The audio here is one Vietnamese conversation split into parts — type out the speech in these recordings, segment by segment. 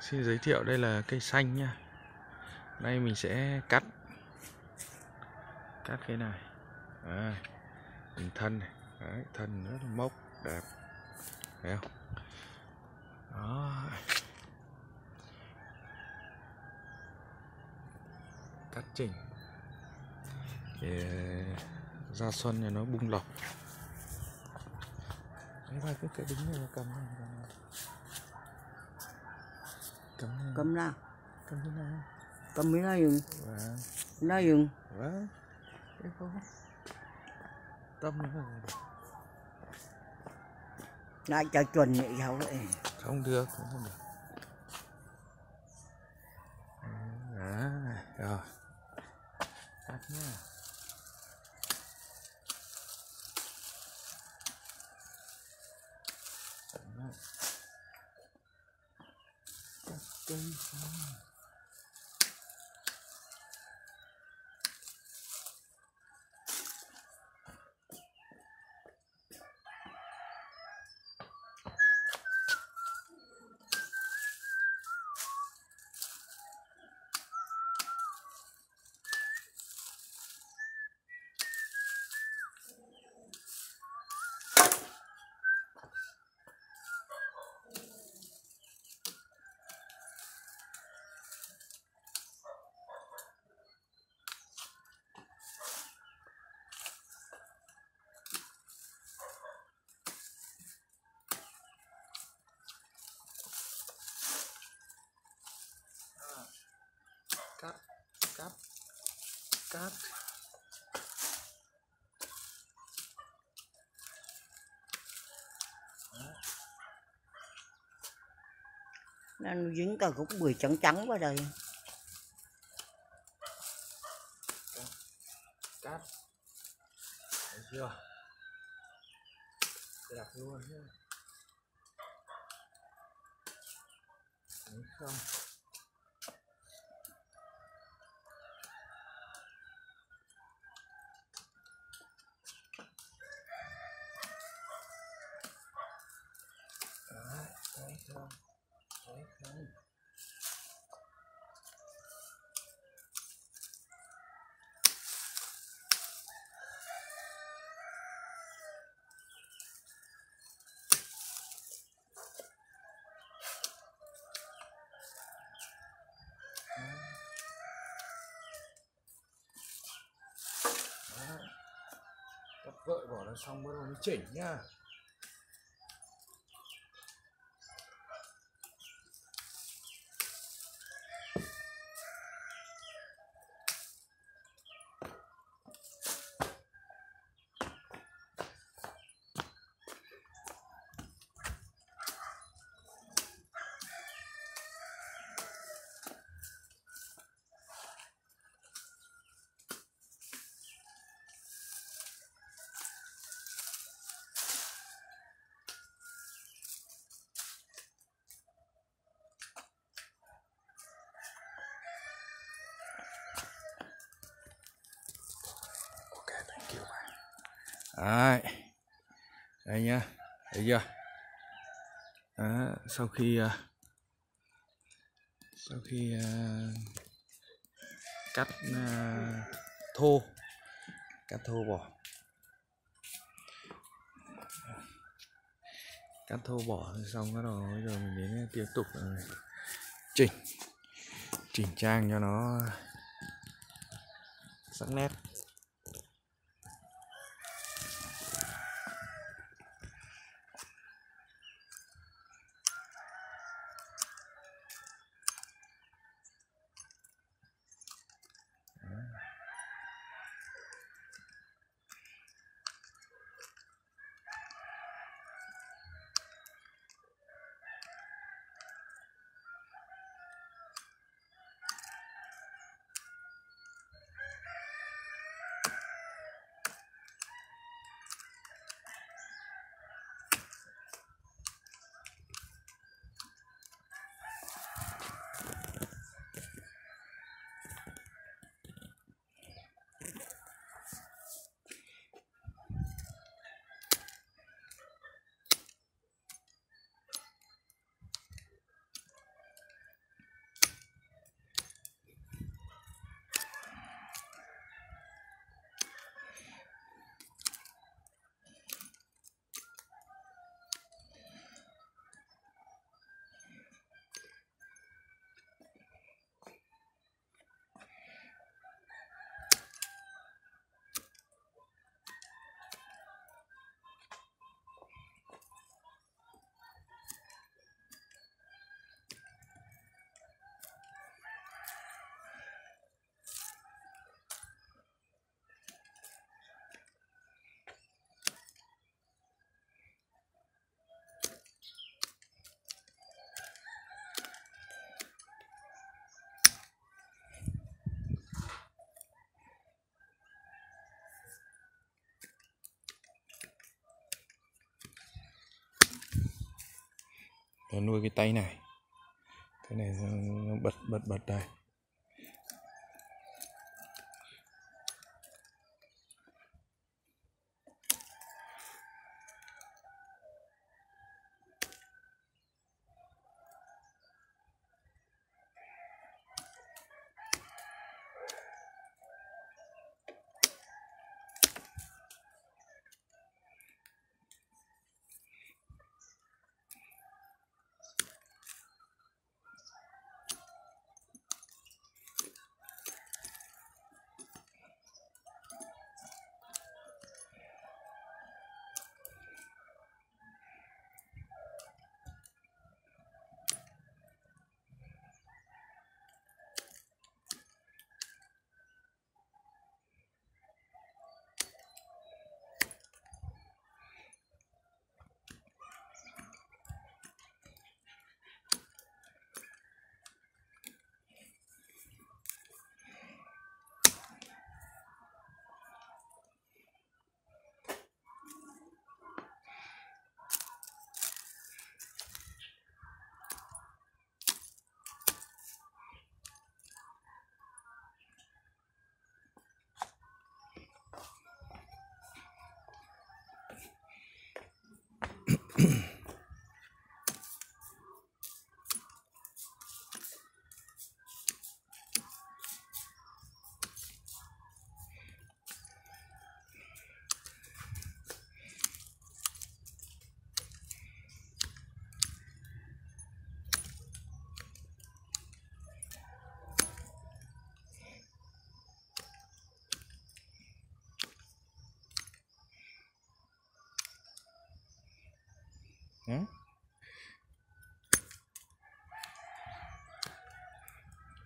xin giới thiệu đây là cây xanh nha đây mình sẽ cắt. Cắt cái này. À, mình thân này. Đấy, thân rất là mốc đẹp. Thấy không? Đó. Cắt chỉnh. Để ra xuân cho nó bung lọc Đấy, vai cứ cái đứng này cầm này cầm cầm cầm nào cầm thế nào cầm cái này vâng. Thế không? Tâm nó là lại cho chuẩn vậy sao vậy không được, không được. Đấy, rồi. Cắt nha. Đấy. Cắt cây xong. cắt cắt cát. Nó dính cả gốc bưởi trắng trắng vào đây. Cát. Thấy chưa? Đẹp luôn nhé đúng không Đấy, thấy không thấy không Đấy. Cắt gợi bỏ nó xong bắt đầu nó chỉnh nhá. Đấy. đây nhá thấy chưa? Đó, sau khi uh, sau khi uh, cắt uh, thô cắt thô bỏ. Cắt thô bỏ xong bắt đầu bây giờ mình đến tiếp tục chỉnh chỉnh trang cho nó sắc nét. Nó nuôi cái tay này. Cái này nó bật bật bật đây.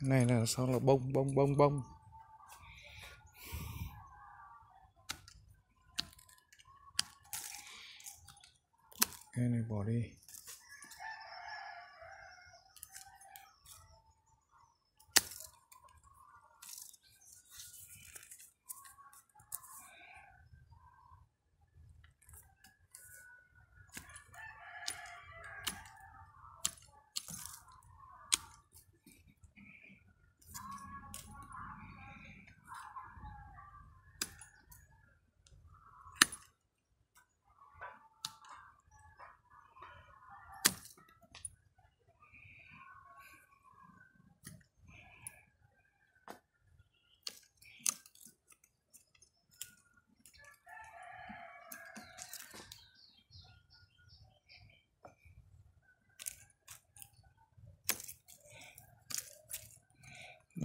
Này là sau là bông bông bông bông. Cái này bỏ đi.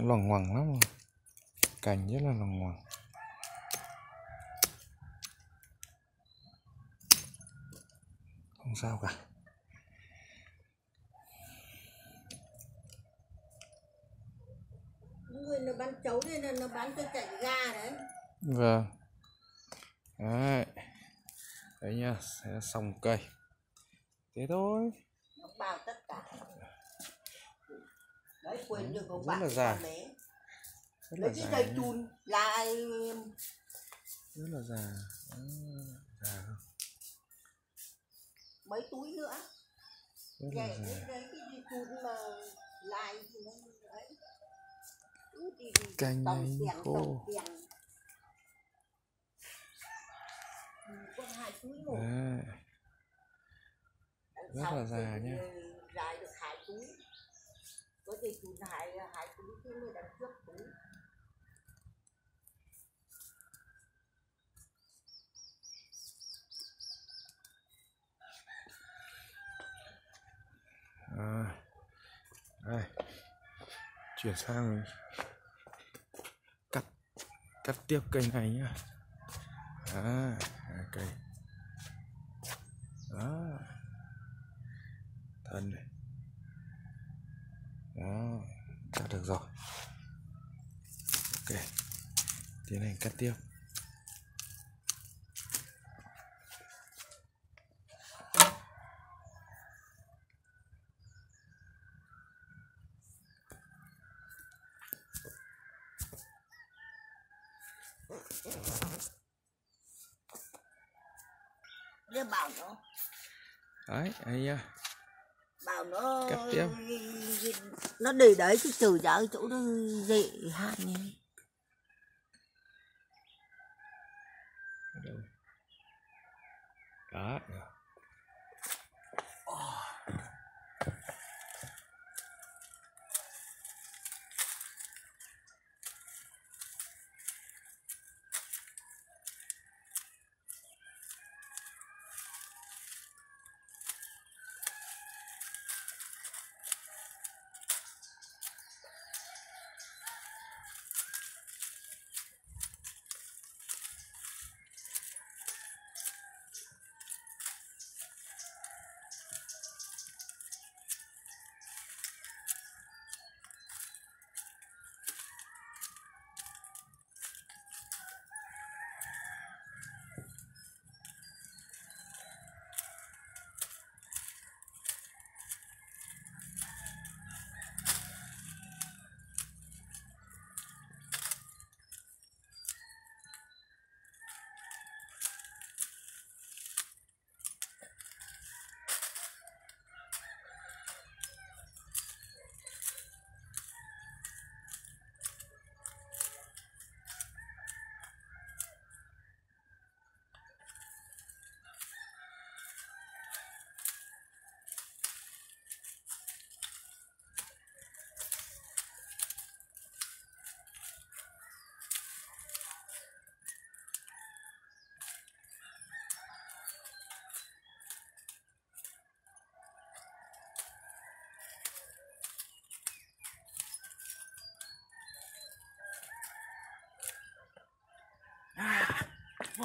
Loằng ngoằng lắm rồi. cành rất là loằng ngoằng. Không sao cả. Người nó bán chấu nên là nó bán cho chạy ga đấy. Vâng. Đấy. Đấy nha sẽ xong cây. Thế thôi. Nó bao tất cả đấy quên được rất bạn? là con già. bé rất là già dây chun là rất là già. À, già. Không mấy túi nữa. Rất là nhảy già. cái đấy dây chun mà lại thì nó ấy Cứ đi đi Cành này Ừ, đấy. Đằng rất là già nhá. dài được hai túi có dây chun hải hải cũng chứ mới đằng trước túi à, đây. Chuyển sang cắt cắt tiếp cây này nhá. À, cây. okay thân này đó cắt được rồi ok Đưa bảo nó. Đấy ấy nhá bảo nó Cắt tiếp. nó để đấy chứ trừ cái chỗ nó dễ hạn nhỉ Ở đâu? Đó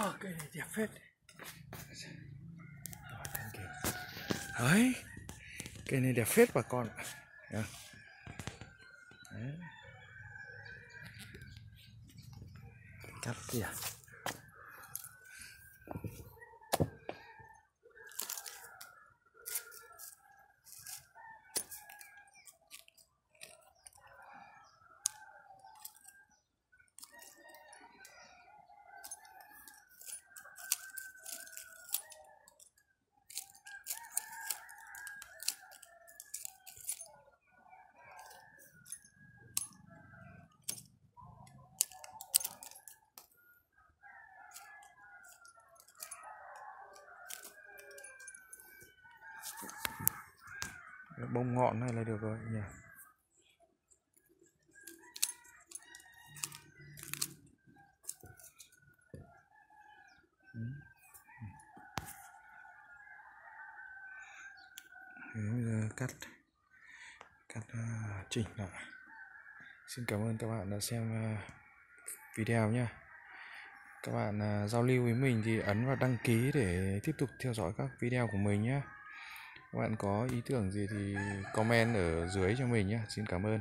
Wow, cây này đẹp phết Đấy Cây này đẹp phết bà con ạ. Thấy? Đấy. Cắt kìa bông ngọn này là được rồi, nhỉ? Ừ. Ừ. Bây giờ cắt cắt ờ, chỉnh lại. Xin cảm ơn các bạn đã xem ờ, video nha các bạn ờ, giao lưu với mình thì ấn vào đăng ký để tiếp tục theo dõi các video của mình nhé các bạn có ý tưởng gì thì comment ở dưới cho mình nhé xin cảm ơn.